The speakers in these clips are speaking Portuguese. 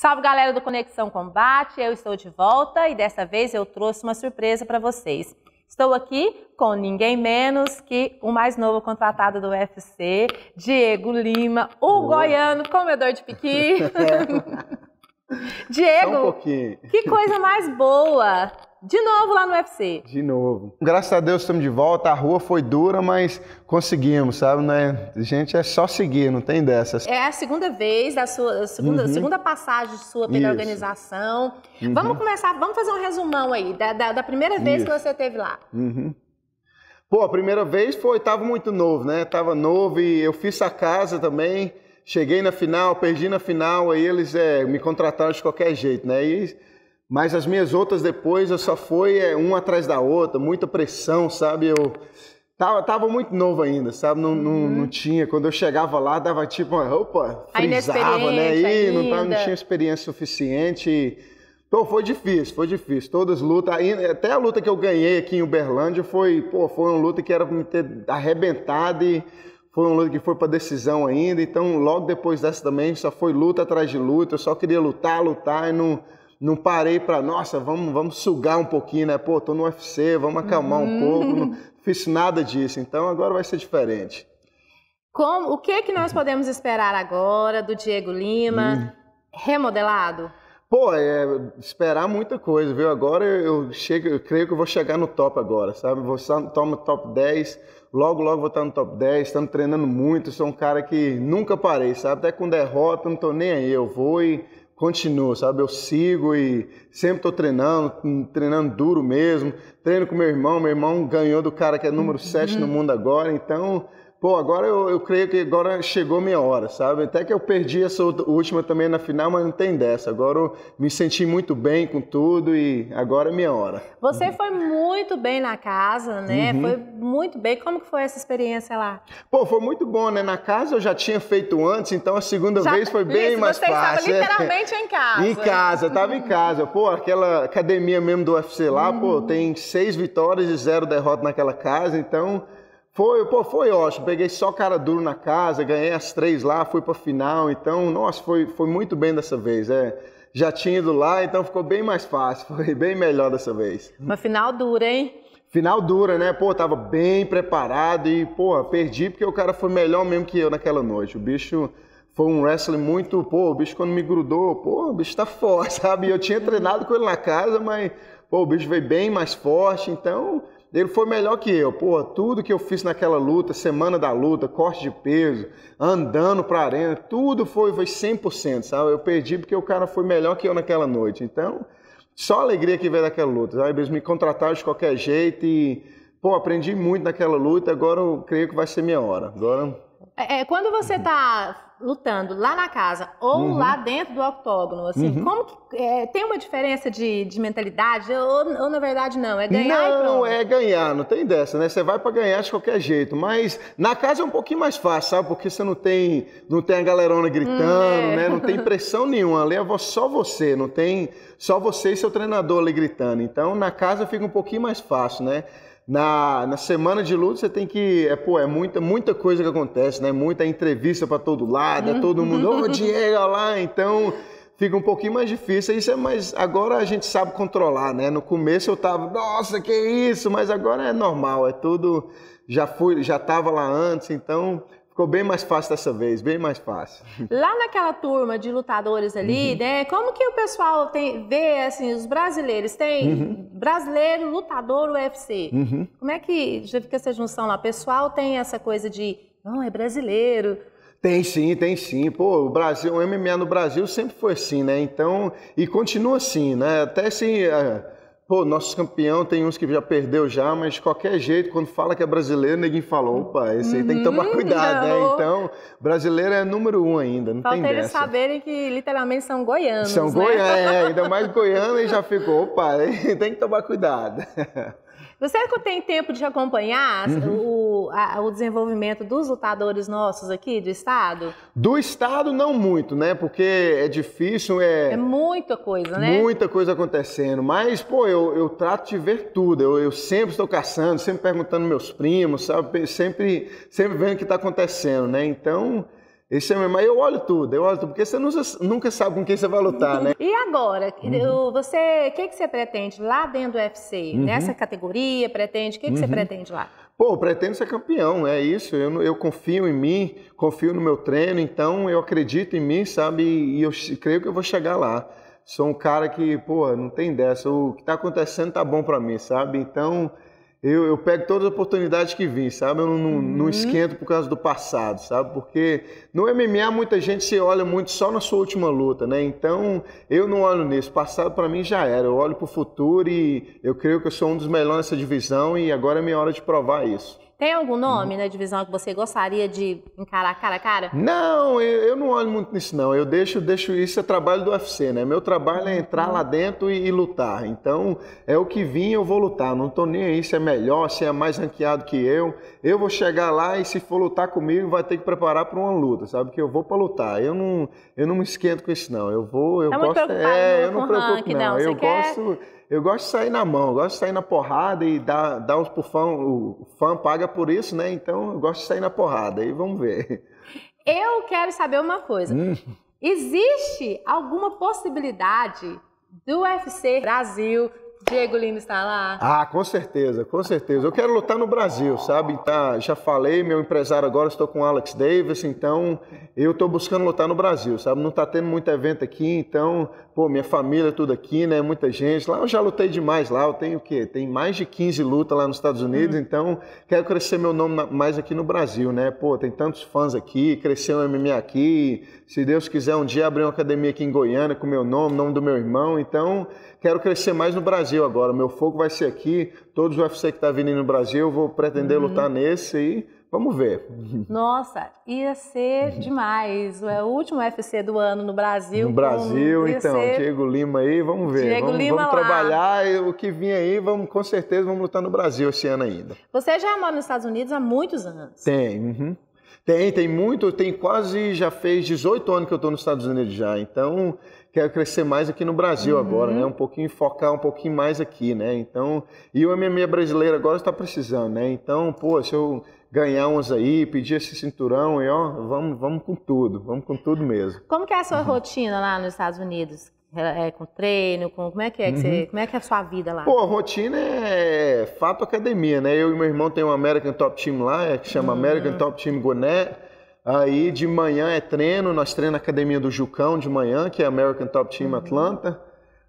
Salve galera do Conexão Combate, eu estou de volta e dessa vez eu trouxe uma surpresa para vocês. Estou aqui com ninguém menos que o mais novo contratado do UFC, Diego Lima, o Oi. goiano comedor de piqui. Diego, um que coisa mais boa! De novo lá no UFC. De novo. Graças a Deus estamos de volta. A rua foi dura, mas conseguimos, sabe? Né? Gente é só seguir, não tem dessas. É a segunda vez, a sua a segunda, uhum. segunda passagem sua pela Isso. organização. Uhum. Vamos começar, vamos fazer um resumão aí da, da, da primeira vez Isso. que você esteve lá. Uhum. Pô, a primeira vez foi, tava muito novo, né? Tava novo e eu fiz a casa também. Cheguei na final, perdi na final, aí eles é, me contrataram de qualquer jeito, né? E mas as minhas outras depois eu só foi é, uma atrás da outra, muita pressão, sabe? Eu tava, tava muito novo ainda, sabe? Não, uhum. não, não, tinha. Quando eu chegava lá, dava tipo, opa, frisava, né? E não, tava, não tinha experiência suficiente. Pô, foi difícil, foi difícil. Todas as lutas, até a luta que eu ganhei aqui em Uberlândia foi, pô, foi uma luta que era pra me ter arrebentado e foi uma luta que foi para decisão ainda. Então, logo depois dessa também, só foi luta atrás de luta. Eu só queria lutar, lutar e não não parei para, nossa, vamos, vamos sugar um pouquinho, né? Pô, tô no UFC, vamos acalmar um pouco. Não fiz nada disso. Então agora vai ser diferente. Como, o que que nós podemos esperar agora do Diego Lima hum. remodelado? Pô, é esperar muita coisa, viu? Agora eu chego, eu creio que eu vou chegar no top agora, sabe? Vou estar no top 10, logo, logo vou estar no top 10, estando treinando muito, sou um cara que nunca parei, sabe? Até com derrota, não tô nem aí, eu vou e continuo, sabe? Eu sigo e sempre estou treinando, treinando duro mesmo. Treino com meu irmão, meu irmão ganhou do cara que é número 7 no mundo agora, então pô, agora eu, eu creio que agora chegou minha hora, sabe? Até que eu perdi essa última também na final, mas não tem dessa. Agora eu me senti muito bem com tudo e agora é minha hora. Você uhum. foi muito bem na casa, né? Uhum. Foi muito bem. Como que foi essa experiência lá? Pô, foi muito bom, né? Na casa eu já tinha feito antes, então a segunda já, vez foi bem Isso, mais você fácil. Você estava literalmente em casa. em casa, eu tava em casa. Pô, aquela academia mesmo do UFC lá, uhum. pô, tem seis vitórias e zero derrotas naquela casa, então foi, pô, foi ótimo. Peguei só cara duro na casa, ganhei as três lá, fui para final. Então, nossa, foi, foi muito bem dessa vez. É, já tinha ido lá, então ficou bem mais fácil. Foi bem melhor dessa vez. Uma final dura, hein? Final dura, né? Pô, tava bem preparado e, pô, perdi porque o cara foi melhor mesmo que eu naquela noite. O bicho foi um wrestling muito, pô, o bicho quando me grudou, pô, o bicho tá forte, sabe? Eu tinha treinado com ele na casa, mas, pô, o bicho veio bem mais forte, então ele foi melhor que eu. Pô, tudo que eu fiz naquela luta, semana da luta, corte de peso, andando pra arena, tudo foi, foi 100%, sabe? Eu perdi porque o cara foi melhor que eu naquela noite. Então, só alegria que veio daquela luta, sabe? Eles me contrataram de qualquer jeito e, pô, aprendi muito naquela luta, agora eu creio que vai ser minha hora. Agora é, é, quando você está lutando lá na casa ou uhum. lá dentro do octógono, assim, uhum. como que, é, tem uma diferença de, de mentalidade ou, ou, na verdade não? É ganhar Não, é ganhar, não tem dessa, né? Você vai para ganhar de qualquer jeito, mas na casa é um pouquinho mais fácil, sabe? Porque você não tem, não tem a galerona gritando, hum, é. né? Não tem pressão nenhuma, ali é só você, não tem só você e seu treinador ali gritando. Então na casa fica um pouquinho mais fácil, né? Na, na semana de luta você tem que. É, pô, é muita, muita coisa que acontece, né? Muita entrevista para todo lado, é todo mundo, ô oh, Diego, lá, então fica um pouquinho mais difícil. Isso é mais. Agora a gente sabe controlar, né? No começo eu tava, nossa, que isso, mas agora é normal, é tudo. Já fui, já tava lá antes, então Ficou bem mais fácil dessa vez, bem mais fácil. Lá naquela turma de lutadores ali, uhum. né? Como que o pessoal tem, vê, assim, os brasileiros? Tem uhum. brasileiro, lutador, UFC. Uhum. Como é que já fica essa junção lá? O pessoal tem essa coisa de, não, é brasileiro. Tem sim, tem sim. Pô, o Brasil, o MMA no Brasil sempre foi assim, né? Então, e continua assim, né? Até assim... Pô, nosso campeão tem uns que já perdeu já, mas de qualquer jeito, quando fala que é brasileiro, ninguém fala, opa, esse aí tem que tomar uhum. cuidado, né? Então, brasileiro é número um ainda, não Falta tem eles saberem que literalmente são goianos, São né? goianos, é, ainda mais goiano e já ficou, opa, tem que tomar cuidado. Você tem tempo de acompanhar uhum. o, a, o desenvolvimento dos lutadores nossos aqui do estado? Do estado não muito, né? Porque é difícil, é... É muita coisa, né? Muita coisa acontecendo, mas, pô, eu, eu trato de ver tudo. Eu, eu sempre estou caçando, sempre perguntando meus primos, sabe? Sempre, sempre vendo o que está acontecendo, né? Então... Esse é o meu, mas eu olho tudo, eu olho tudo, porque você nunca, sabe com quem você vai lutar, né? E agora, uhum. você, o que, que você pretende lá dentro do UFC? Uhum. Nessa categoria, pretende, o que, que uhum. você pretende lá? Pô, pretendo ser campeão, é isso. Eu, eu confio em mim, confio no meu treino, então eu acredito em mim, sabe? E eu creio que eu vou chegar lá. Sou um cara que, pô, não tem dessa. O que tá acontecendo tá bom para mim, sabe? Então, eu, eu, pego todas as oportunidades que vim, sabe? Eu não, uhum. não, esquento por causa do passado, sabe? Porque no MMA muita gente se olha muito só na sua última luta, né? Então eu não olho nisso. Passado para mim já era. Eu olho para o futuro e eu creio que eu sou um dos melhores nessa divisão e agora é minha hora de provar isso. Tem algum nome na divisão que você gostaria de encarar cara a cara? Não, eu, eu não olho muito nisso não. Eu deixo, deixo isso é trabalho do UFC, né? Meu trabalho é entrar lá dentro e, e lutar. Então, é o que vim, eu vou lutar. Não tô nem aí se é melhor, se é mais ranqueado que eu. Eu vou chegar lá e se for lutar comigo, vai ter que preparar para uma luta, sabe? Que eu vou para lutar. Eu não, eu não me esquento com isso não. Eu vou, eu tá gosto, é, eu não preocupo ranking, não. não. Eu quer... gosto eu gosto de sair na mão, eu gosto de sair na porrada e dar, dar uns pro fã, o fã paga por isso, né? Então eu gosto de sair na porrada e vamos ver. Eu quero saber uma coisa. Hum. Existe alguma possibilidade do UFC Brasil Diego Lima está lá. Ah, com certeza, com certeza. Eu quero lutar no Brasil, sabe? Tá, já falei, meu empresário agora, estou com o Alex Davis, então eu estou buscando lutar no Brasil, sabe? Não está tendo muito evento aqui, então, pô, minha família tudo aqui, né? Muita gente. Lá eu já lutei demais lá, eu tenho o quê? Tem mais de 15 lutas lá nos Estados Unidos, uhum. então quero crescer meu nome mais aqui no Brasil, né? Pô, tem tantos fãs aqui, crescer o MMA aqui. Se Deus quiser um dia abrir uma academia aqui em Goiânia com meu nome, nome do meu irmão, então quero crescer mais no Brasil agora. Meu foco vai ser aqui. Todos os UFC que tá vindo no Brasil, eu vou pretender uhum. lutar nesse e vamos ver. Nossa, ia ser demais. É o último UFC do ano no Brasil. No Brasil, então, ser... Diego Lima aí, vamos ver. Diego vamos, Lima vamos trabalhar e o que vir aí, vamos com certeza vamos lutar no Brasil esse ano ainda. Você já mora nos Estados Unidos há muitos anos. Tem, uhum. Tem, tem muito, tem quase, já fez 18 anos que eu estou nos Estados Unidos já, então quero crescer mais aqui no Brasil uhum. agora, né? Um pouquinho, focar um pouquinho mais aqui, né? Então, e o MMA brasileiro agora está precisando, né? Então, pô, se eu ganhar uns aí, pedir esse cinturão e ó, vamos, vamos com tudo, vamos com tudo mesmo. Como que é a sua uhum. rotina lá nos Estados Unidos? É, é, com treino, com como é que é que você, uhum. como é que é a sua vida lá? Pô, rotina é fato academia, né? Eu e meu irmão tem um American Top Team lá, é, que chama uhum. American Top Team Gwinnett. Aí de manhã é treino, nós treinamos na academia do Jucão de manhã, que é American Top Team uhum. Atlanta.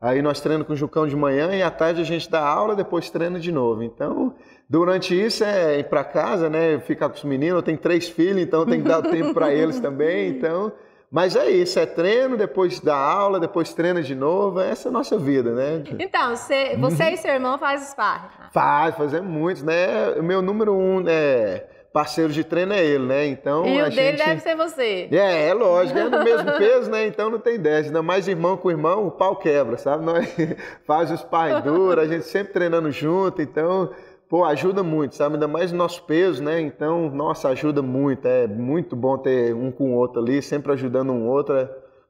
Aí nós treinamos com o Jucão de manhã e à tarde a gente dá aula, depois treina de novo. Então, durante isso é ir para casa, né? Ficar com os meninos. Eu tenho três filhos, então tem que dar tempo para eles também. Então, mas é isso, é treino, depois dá aula, depois treina de novo. Essa é a nossa vida, né? Então, você, você e seu irmão fazem sparring? Faz, fazemos muitos, né? O meu número um é parceiro de treino é ele, né? Então e a o dele deve ser você. É, é lógico, é do mesmo peso, né? Então não tem dessa. Ainda mais irmão com irmão, o pau quebra, sabe? Nós faz os pais duros, a gente sempre treinando junto, então, pô, ajuda muito, sabe? Ainda mais nosso peso, né? Então, nossa, ajuda muito. É muito bom ter um com o outro ali, sempre ajudando um outro.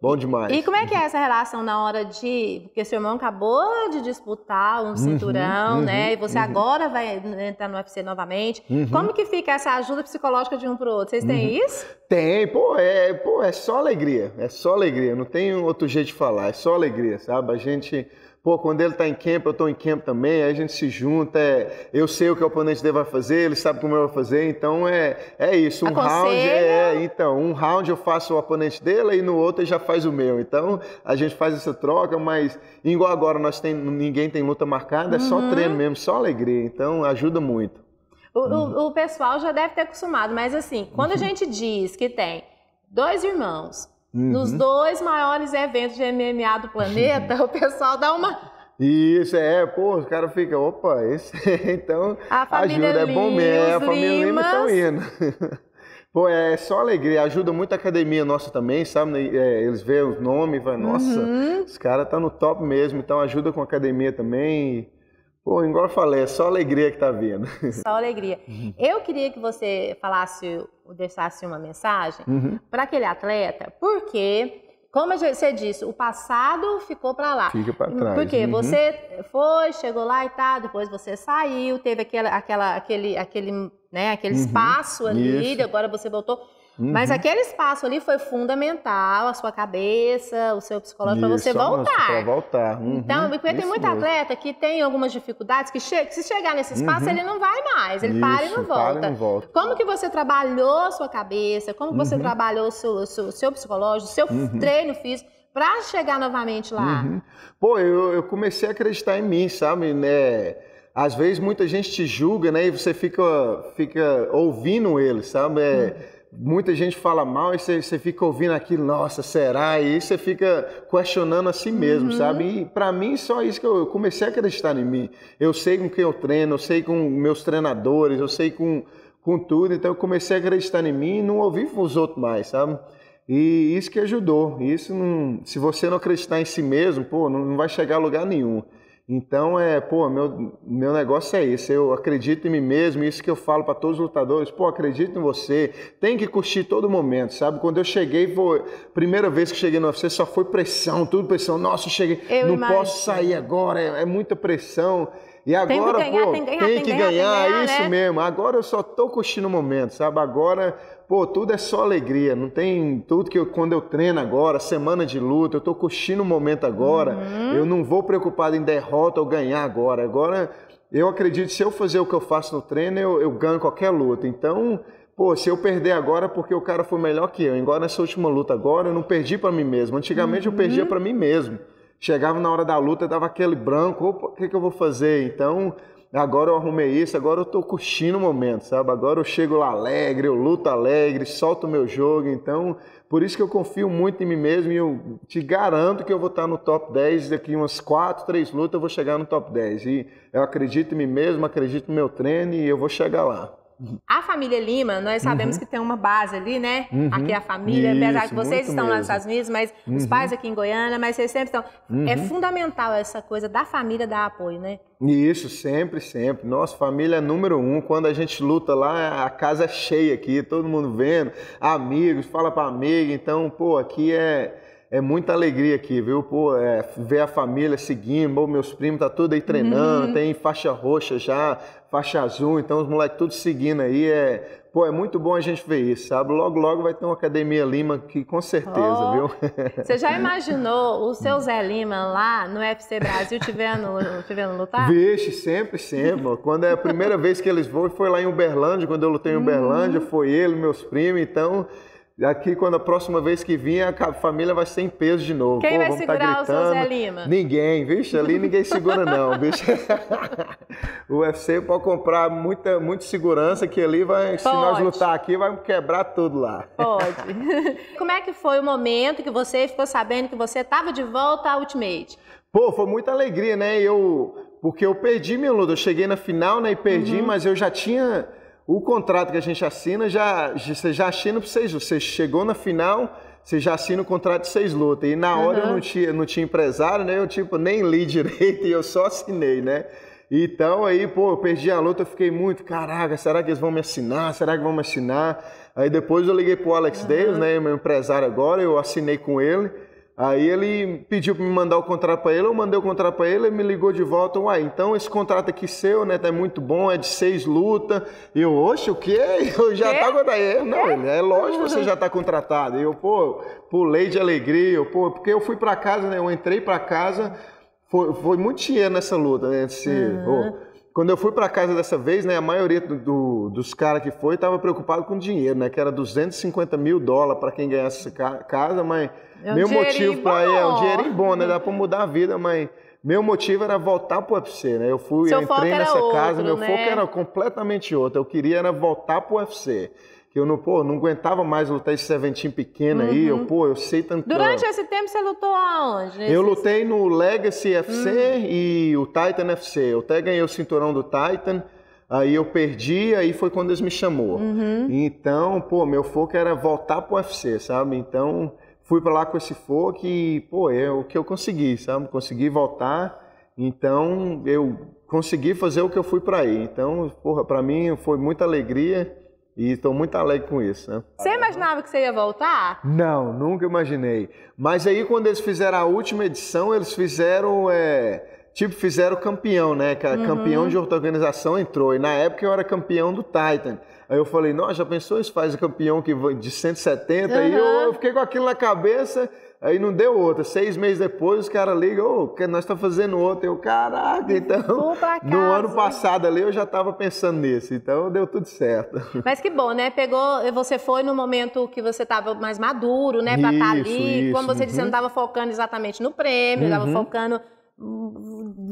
Bom demais. E como é que é essa relação na hora de. Porque seu irmão acabou de disputar um uhum, cinturão, uhum, né? E você uhum. agora vai entrar no UFC novamente. Uhum. Como que fica essa ajuda psicológica de um pro outro? Vocês têm uhum. isso? Tem, pô é, pô, é só alegria. É só alegria. Não tem outro jeito de falar. É só alegria, sabe? A gente Pô, quando ele está em camp, eu estou em camp também, aí a gente se junta, é, eu sei o que o oponente dele vai fazer, ele sabe como eu vou fazer, então é, é isso. Um Aconselho. round é, então, um round eu faço o oponente dele e no outro ele já faz o meu. Então a gente faz essa troca, mas igual agora nós tem, ninguém tem luta marcada, é só uhum. treino mesmo, só alegria. Então ajuda muito. O, uhum. o, o pessoal já deve ter acostumado, mas assim, quando a uhum. gente diz que tem dois irmãos Uhum. Nos dois maiores eventos de MMA do planeta, o pessoal dá uma. Isso, é, pô, os caras ficam, opa, esse então a família ajuda, Lima, é bom mesmo, é, a família Lima estão indo. Pô, é só alegria, ajuda muito a academia nossa também, sabe? É, eles veem os nomes e falam, nossa, uhum. os caras estão tá no top mesmo, então ajuda com a academia também. Pô, igual eu falei, é só alegria que tá vindo. Só alegria. Uhum. Eu queria que você falasse, deixasse uma mensagem uhum. para aquele atleta, porque como você disse, o passado ficou para lá. Fica para trás. Porque uhum. você foi, chegou lá e tá, depois você saiu, teve aquela, aquela, aquele, aquele, né, aquele uhum. espaço ali, Isso. agora você voltou. Uhum. Mas aquele espaço ali foi fundamental, a sua cabeça, o seu psicológico, para você voltar. Para voltar. Uhum. Então, porque tem muito mesmo. atleta que tem algumas dificuldades, que, che se chegar nesse espaço, uhum. ele não vai mais, ele Isso, para, e não volta. e não volta. Como que você trabalhou a sua cabeça, como você uhum. trabalhou o seu, seu, seu psicológico, o seu uhum. treino físico, para chegar novamente lá? Uhum. Pô, eu, eu comecei a acreditar em mim, sabe, né? Às vezes muita gente te julga, né? E você fica, fica ouvindo eles, sabe? É, muita gente fala mal e você, você fica ouvindo aquilo, nossa, será? E aí você fica questionando a si mesmo, uhum. sabe? E para mim, só isso que eu, eu, comecei a acreditar em mim. Eu sei com quem eu treino, eu sei com meus treinadores, eu sei com, com tudo, então eu comecei a acreditar em mim e não ouvi os outros mais, sabe? E isso que ajudou. Isso não, se você não acreditar em si mesmo, pô, não, não vai chegar a lugar nenhum. Então, é, pô, meu, meu negócio é isso. Eu acredito em mim mesmo, isso que eu falo para todos os lutadores. Pô, acredito em você. Tem que curtir todo momento, sabe? Quando eu cheguei, foi primeira vez que cheguei no UFC, só foi pressão, tudo pressão. Nossa, eu cheguei, eu não imagino. posso sair agora, é, é, muita pressão. E agora, tem que ganhar, pô, tem, ganhar, tem, tem que ganhar, ganhar, ganhar isso né? mesmo. Agora eu só tô curtindo o momento, sabe? Agora Pô, tudo é só alegria, não tem tudo que eu, quando eu treino agora, semana de luta, eu tô curtindo o momento agora, uhum. eu não vou preocupado em derrota ou ganhar agora. Agora, eu acredito que se eu fazer o que eu faço no treino, eu, eu ganho qualquer luta. Então, pô, se eu perder agora é porque o cara foi melhor que eu, igual nessa última luta agora, eu não perdi para mim mesmo. Antigamente uhum. eu perdia para mim mesmo. Chegava na hora da luta, dava aquele branco, opa, o que, que eu vou fazer? Então, agora eu arrumei isso, agora eu tô curtindo o momento, sabe? Agora eu chego lá alegre, eu luto alegre, solto o meu jogo, então por isso que eu confio muito em mim mesmo e eu te garanto que eu vou estar no top 10 daqui umas 4, 3 lutas eu vou chegar no top 10 e eu acredito em mim mesmo, acredito no meu treino e eu vou chegar lá. A família Lima, nós sabemos uhum. que tem uma base ali, né? Uhum. Aqui é a família, Isso, apesar que vocês estão mesmo. lá nos Estados Unidos, mas uhum. os pais aqui em Goiânia, mas vocês sempre estão. É uhum. fundamental essa coisa da família dar apoio, né? Isso, sempre, sempre. Nossa, família é número um. Quando a gente luta lá, a casa é cheia aqui, todo mundo vendo, amigos, fala para amigo. Então, pô, aqui é é muita alegria aqui, viu? Pô, é, ver a família seguindo, meus primos tá tudo aí treinando, uhum. tem faixa roxa já, faixa azul, então os moleques tudo seguindo aí, é, pô, é muito bom a gente ver isso, sabe? Logo, logo vai ter uma Academia Lima aqui, com certeza, oh, viu? Você já imaginou o seu Zé Lima lá no UFC Brasil te vendo, te vendo lutar? Vixe, sempre, sempre. quando é a primeira vez que eles vão, foi lá em Uberlândia, quando eu lutei em Uberlândia, uhum. foi ele, meus primos, então... Aqui, quando a próxima vez que vir, a família vai ser em peso de novo. Quem Pô, vai tá segurar tá o seu Zé Lima? Ninguém, vixe, ali ninguém segura não, bicho. o UFC pode comprar muita, muita segurança que ali vai, pode. se nós lutar aqui, vai quebrar tudo lá. Pode. Como é que foi o momento que você ficou sabendo que você estava de volta à Ultimate? Pô, foi muita alegria, né? Eu, porque eu perdi minha luta, eu cheguei na final, né, e perdi, uhum. mas eu já tinha o contrato que a gente assina, já, você já assina para seis Você chegou na final, você já assina o contrato de seis lutas. E na hora uhum. eu não tinha, não tinha empresário, né? Eu tipo, nem li direito e eu só assinei, né? Então aí, pô, eu perdi a luta, eu fiquei muito, caraca, será que eles vão me assinar? Será que vão me assinar? Aí depois eu liguei pro Alex uhum. Davis, né? Meu empresário agora, eu assinei com ele. Aí ele pediu para me mandar o contrato para ele, eu mandei o contrato para ele, ele me ligou de volta, uai, então esse contrato aqui seu, né, tá muito bom, é de seis lutas. E eu, oxe, o quê? Eu já é? tá contratado. Não, ele, é lógico que você já tá contratado. E eu, pô, pulei de alegria, eu, pô, porque eu fui para casa, né, eu entrei para casa, foi, foi muito dinheiro nessa luta, né, esse, uhum. Quando eu fui para casa dessa vez, né, a maioria do, do, dos caras que foi estava preocupado com dinheiro, né, que era 250 mil dólares para quem ganhasse essa casa, mas é um meu motivo para ir é um dinheirinho bom, né? Dá para mudar a vida, mas meu motivo era voltar pro UFC, né? Eu fui, Seu eu entrei nessa outro, casa, meu né? foco era completamente outro. Eu queria era voltar pro UFC. Que eu não, pô, não aguentava mais lutar esse eventinho pequeno uhum. aí. Eu, uhum. pô, eu sei tanto. Durante esse tempo você lutou aonde? Eu lutei no Legacy FC uhum. e o Titan FC. Eu até ganhei o cinturão do Titan. Aí eu perdi, aí foi quando eles me chamou. Uhum. Então, pô, meu foco era voltar pro UFC, sabe? Então, fui para lá com esse foco e, pô, é o que eu consegui, sabe? Consegui voltar, então eu consegui fazer o que eu fui para aí. Então, porra, para mim foi muita alegria e estou muito alegre com isso, né? Você imaginava que você ia voltar? Não, nunca imaginei. Mas aí quando eles fizeram a última edição, eles fizeram, é, tipo, fizeram campeão, né? Uhum. Campeão de outra organização entrou. E na época eu era campeão do Titan. Aí eu falei, nossa, já pensou isso? Faz o campeão que de 170? Uhum. Aí eu, eu fiquei com aquilo na cabeça. Aí não deu outra. Seis meses depois, os caras ligam, ô, oh, nós estamos fazendo outra. Eu, caraca, então. No ano passado ali eu já estava pensando nisso. Então deu tudo certo. Mas que bom, né? Pegou. Você foi no momento que você estava mais maduro, né? Para estar tá ali. Isso, Como você uhum. disse, você não estava focando exatamente no prêmio, estava uhum. focando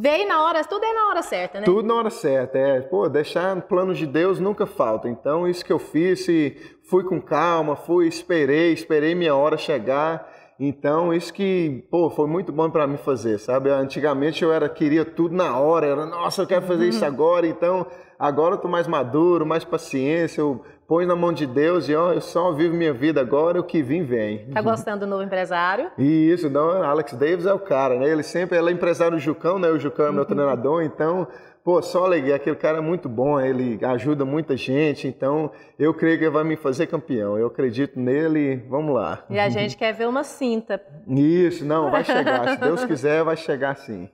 veio na hora, tudo é na hora certa, né? Tudo na hora certa, é. Pô, deixar planos de Deus nunca falta. Então, isso que eu fiz, fui com calma, fui, esperei, esperei minha hora chegar. Então, isso que, pô, foi muito bom para mim fazer, sabe? Antigamente eu era queria tudo na hora, era, nossa, eu quero fazer uhum. isso agora. Então, agora eu tô mais maduro, mais paciência, eu põe na mão de Deus e ó, eu só vivo minha vida agora, o que vim vem. Tá gostando do novo empresário? Isso, não, Alex Davis é o cara, né? Ele sempre, ele é empresário do Jucão, né? O Jucão é meu uhum. treinador, então, pô, só alegria, aquele cara é muito bom, ele ajuda muita gente, então eu creio que ele vai me fazer campeão. Eu acredito nele, vamos lá. E a gente quer ver uma cinta. Isso, não, vai chegar, se Deus quiser, vai chegar sim.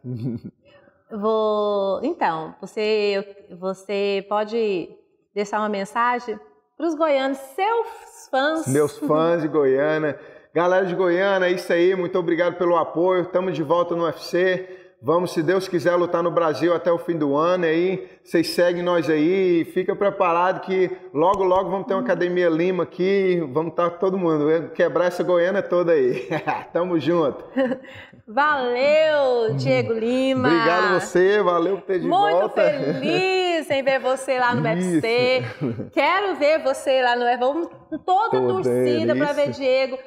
Vou, então, você você pode deixar uma mensagem para os goianos, seus fãs. Meus fãs de Goiânia. Galera de Goiânia, é isso aí. Muito obrigado pelo apoio. Estamos de volta no UFC. Vamos, se Deus quiser, lutar no Brasil até o fim do ano. Aí vocês seguem nós aí. Fica preparado que logo, logo vamos ter uma academia Lima aqui. Vamos estar todo mundo. Quebrar essa Goiânia toda aí. Tamo junto. Valeu, Diego Lima. Obrigado a você. Valeu por ter de Muito volta. Muito feliz em ver você lá no UFC. Quero ver você lá no UFC. Vamos toda a torcida para ver Diego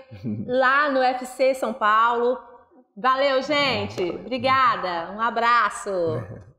lá no UFC São Paulo. Valeu, gente. Obrigada. Um abraço.